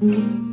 Mm-hmm.